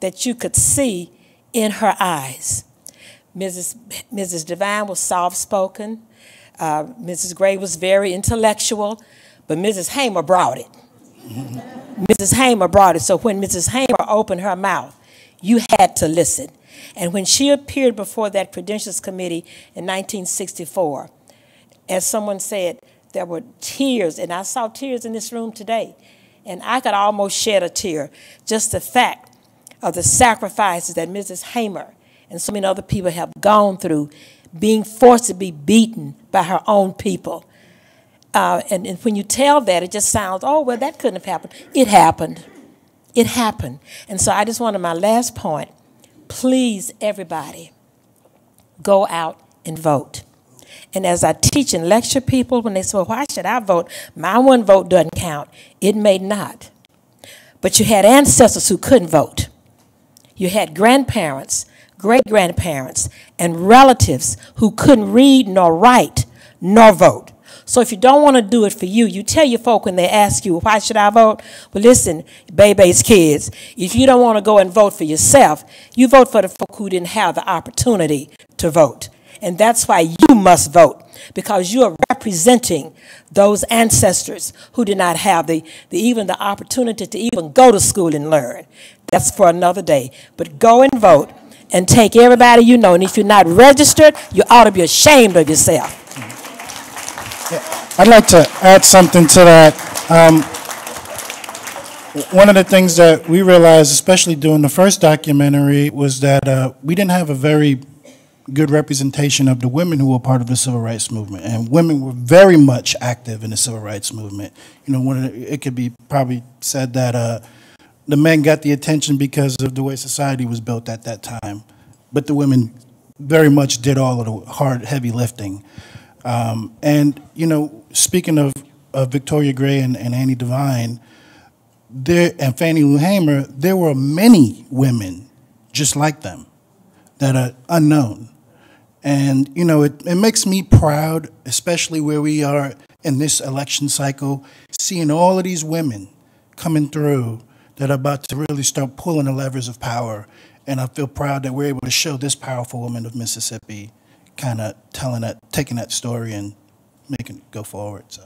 that you could see in her eyes. Mrs. Mrs. Devine was soft spoken. Uh, Mrs. Gray was very intellectual, but Mrs. Hamer brought it. <laughs> Mrs. Hamer brought it. So when Mrs. Hamer opened her mouth, you had to listen. And when she appeared before that Credentials Committee in 1964, as someone said, there were tears, and I saw tears in this room today. And I could almost shed a tear. Just the fact of the sacrifices that Mrs. Hamer and so many other people have gone through, being forced to be beaten by her own people. Uh, and, and when you tell that, it just sounds, oh, well, that couldn't have happened. It happened. It happened. And so I just wanted my last point. Please, everybody, go out and vote. And as I teach and lecture people, when they say, well, why should I vote? My one vote doesn't count. It may not. But you had ancestors who couldn't vote. You had grandparents, great grandparents, and relatives who couldn't read nor write nor vote, So if you don't want to do it for you, you tell your folk when they ask you, why should I vote? Well, listen, baby's kids, if you don't want to go and vote for yourself, you vote for the folk who didn't have the opportunity to vote. And that's why you must vote, because you are representing those ancestors who did not have the, the even the opportunity to even go to school and learn. That's for another day. But go and vote and take everybody you know. And if you're not registered, you ought to be ashamed of yourself. I'd like to add something to that. Um, one of the things that we realized, especially doing the first documentary, was that uh, we didn't have a very good representation of the women who were part of the civil rights movement, and women were very much active in the civil rights movement. You know, the, it could be probably said that uh, the men got the attention because of the way society was built at that time, but the women very much did all of the hard, heavy lifting. Um, and you know, speaking of, of Victoria Gray and, and Annie Devine, there and Fannie Lou Hamer, there were many women just like them that are unknown. And, you know, it, it makes me proud, especially where we are in this election cycle, seeing all of these women coming through that are about to really start pulling the levers of power. And I feel proud that we're able to show this powerful woman of Mississippi kind of telling that, taking that story and making it go forward. So.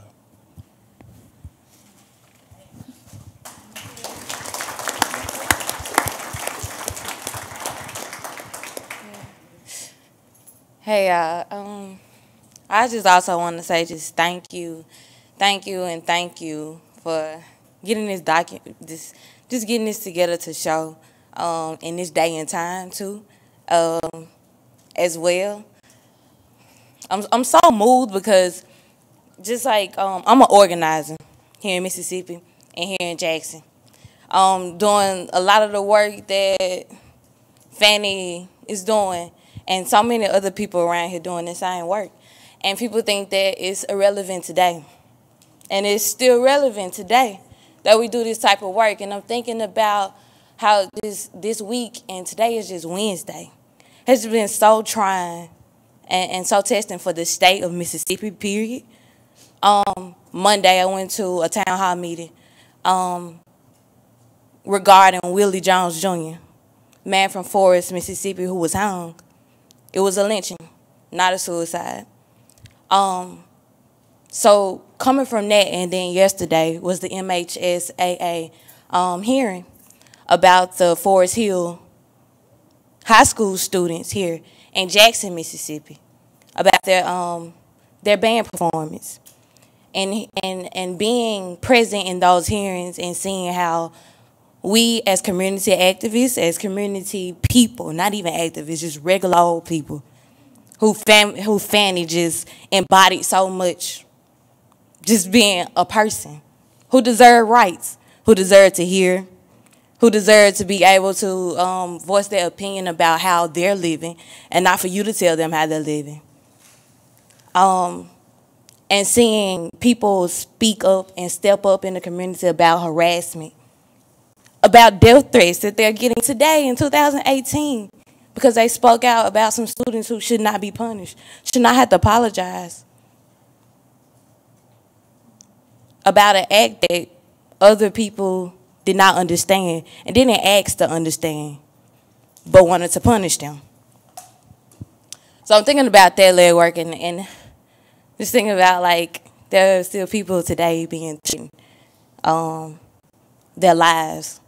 Hey, uh, um, I just also want to say just thank you, thank you, and thank you for getting this docu this just getting this together to show um, in this day and time too, um, as well. I'm I'm so moved because just like um, I'm an organizer here in Mississippi and here in Jackson, um, doing a lot of the work that Fannie is doing and so many other people around here doing the same work. And people think that it's irrelevant today. And it's still relevant today that we do this type of work. And I'm thinking about how this this week and today is just Wednesday has been so trying and, and so testing for the state of Mississippi, period. Um, Monday I went to a town hall meeting um, regarding Willie Jones Jr., man from Forest, Mississippi, who was hung. It was a lynching, not a suicide. Um, so coming from that, and then yesterday was the MHSAA um, hearing about the Forest Hill high school students here in Jackson, Mississippi, about their um, their band performance, and and and being present in those hearings and seeing how we as community activists, as community people, not even activists, just regular old people, who fam who Fannie just embodied so much, just being a person, who deserve rights, who deserve to hear, who deserve to be able to um, voice their opinion about how they're living, and not for you to tell them how they're living. Um, and seeing people speak up and step up in the community about harassment about death threats that they're getting today in 2018 because they spoke out about some students who should not be punished, should not have to apologize about an act that other people did not understand and didn't ask to understand, but wanted to punish them. So I'm thinking about that leg work and, and just thinking about like there are still people today being um, their lives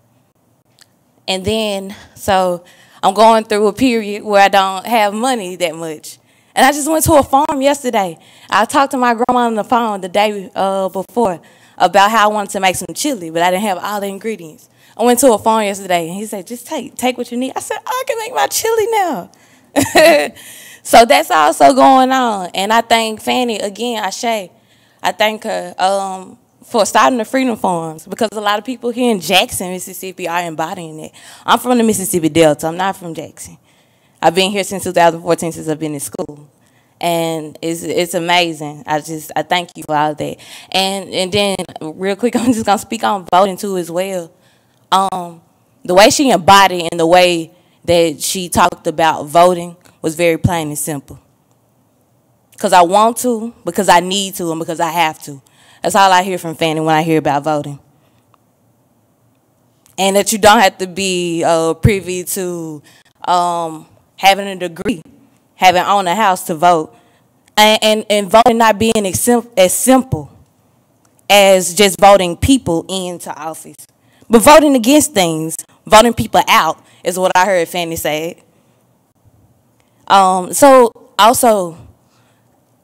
and then, so I'm going through a period where I don't have money that much. And I just went to a farm yesterday. I talked to my grandma on the phone the day uh, before about how I wanted to make some chili, but I didn't have all the ingredients. I went to a farm yesterday, and he said, just take, take what you need. I said, I can make my chili now. <laughs> so that's also going on. And I thank Fannie, again, Ashe, I thank her um, for starting the Freedom Farms because a lot of people here in Jackson, Mississippi are embodying it. I'm from the Mississippi Delta. I'm not from Jackson. I've been here since 2014 since I've been in school. And it's it's amazing. I just I thank you for all that. And and then real quick, <laughs> I'm just gonna speak on voting too as well. Um, the way she embodied and the way that she talked about voting was very plain and simple. because I want to, because I need to, and because I have to. That's all I hear from Fannie when I hear about voting. And that you don't have to be uh, privy to um, having a degree, having owned a house to vote, and, and, and voting not being as, sim- as simple as just voting people into office. But voting against things, voting people out, is what I heard Fannie say. Um, so also,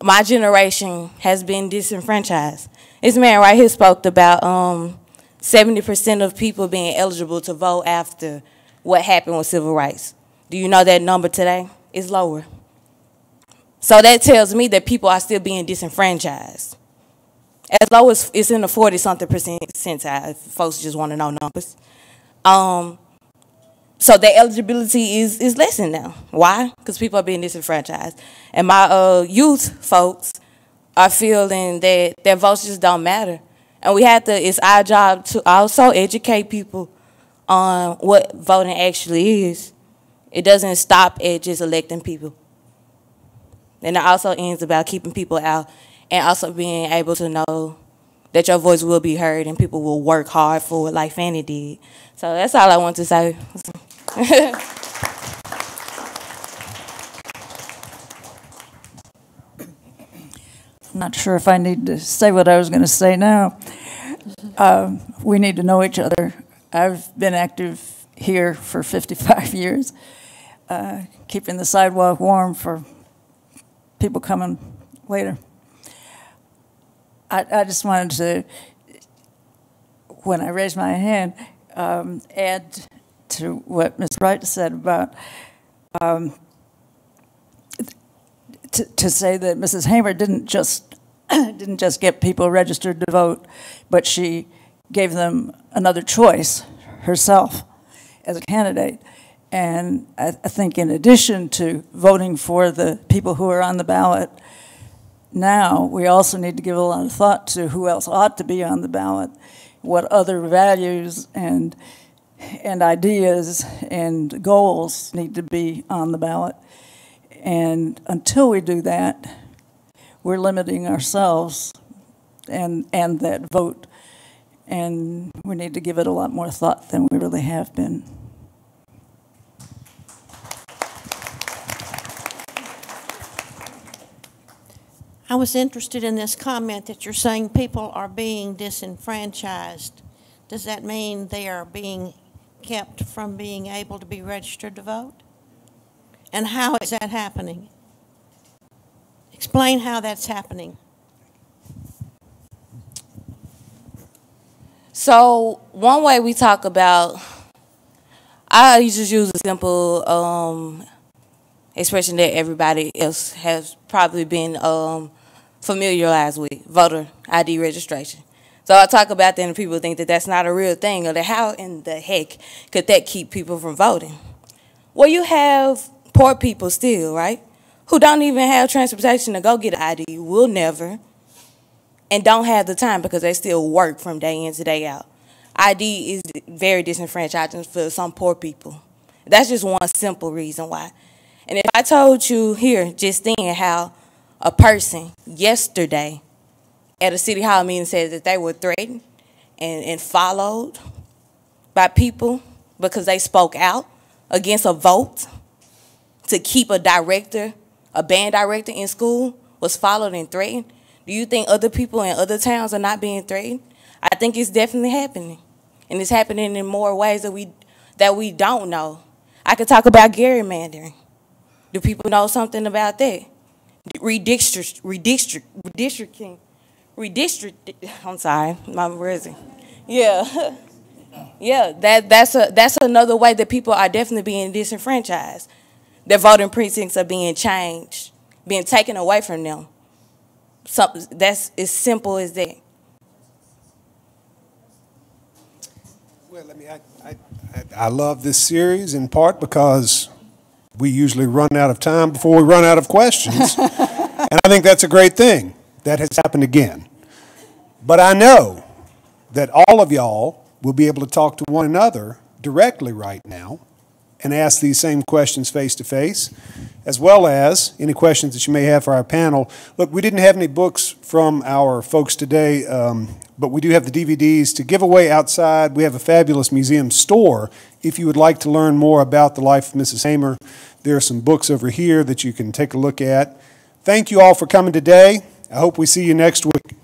my generation has been disenfranchised. This man right here spoke about um, 70% of people being eligible to vote after what happened with civil rights. Do you know that number today It's lower? So that tells me that people are still being disenfranchised. As low as it's in the 40 something percent percentile, folks just want to know numbers. Um, so their eligibility is, is lessened now. Why? Because people are being disenfranchised. And my uh, youth folks are feeling that their votes just don't matter. And we have to, it's our job to also educate people on what voting actually is. It doesn't stop at just electing people. And it also ends about keeping people out and also being able to know that your voice will be heard and people will work hard for it like Fannie did. So that's all I want to say. I'm <laughs> not sure if I need to say what I was going to say now. Um, we need to know each other. I've been active here for 55 <laughs> years, uh, keeping the sidewalk warm for people coming later. I, I just wanted to, when I raised my hand, um, add to what Ms. Wright said about um, to, to say that Mrs. Hamer didn't just <clears throat> didn't just get people registered to vote, but she gave them another choice herself as a candidate. And I, I think in addition to voting for the people who are on the ballot now, we also need to give a lot of thought to who else ought to be on the ballot, what other values and and ideas and goals need to be on the ballot. And until we do that, we're limiting ourselves and, and that vote. And we need to give it a lot more thought than we really have been. I was interested in this comment that you're saying people are being disenfranchised. Does that mean they are being kept from being able to be registered to vote? And how is that happening? Explain how that's happening. So one way we talk about, I just use a simple um, expression that everybody else has probably been um, familiarized with, voter ID registration. So I talk about that and people think that that's not a real thing or that how in the heck could that keep people from voting? Well, you have poor people still, right? Who don't even have transportation to go get an ID, will never, and don't have the time because they still work from day in to day out. ID is very disenfranchising for some poor people. That's just one simple reason why. And if I told you here just then how a person yesterday at a city hall meeting said that they were threatened and, and followed by people because they spoke out against a vote to keep a director, a band director in school was followed and threatened. Do you think other people in other towns are not being threatened? I think it's definitely happening. And it's happening in more ways that we that we don't know. I could talk about gerrymandering. Do people know something about that? Redistrict, redistrict, redistricting redistrict. I'm sorry, my words. Yeah, <laughs> yeah. That that's a that's another way that people are definitely being disenfranchised. Their voting precincts are being changed, being taken away from them. Something that's as simple as that. Well, I mean, I, I, I love this series in part because we usually run out of time before we run out of questions. <laughs> and I think that's a great thing. That has happened again. But I know that all of y'all will be able to talk to one another directly right now and ask these same questions face to face as well as any questions that you may have for our panel. Look, we didn't have any books from our folks today, um, but we do have the DVDs to give away outside. We have a fabulous museum store. If you would like to learn more about the life of Mrs. Hamer, there are some books over here that you can take a look at. Thank you all for coming today. I hope we see you next week.